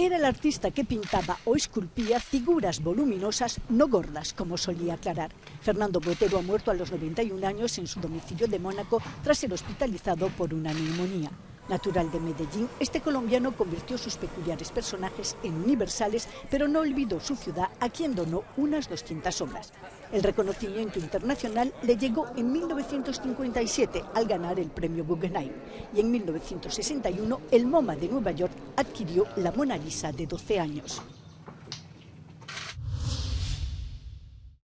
Era el artista que pintaba o esculpía figuras voluminosas, no gordas, como solía aclarar. Fernando Botero ha muerto a los 91 años en su domicilio de Mónaco tras ser hospitalizado por una neumonía. Natural de Medellín, este colombiano convirtió sus peculiares personajes en universales, pero no olvidó su ciudad a quien donó unas 200 obras. El reconocimiento internacional le llegó en 1957 al ganar el premio Guggenheim y en 1961 el MoMA de Nueva York adquirió la Mona Lisa de 12 años.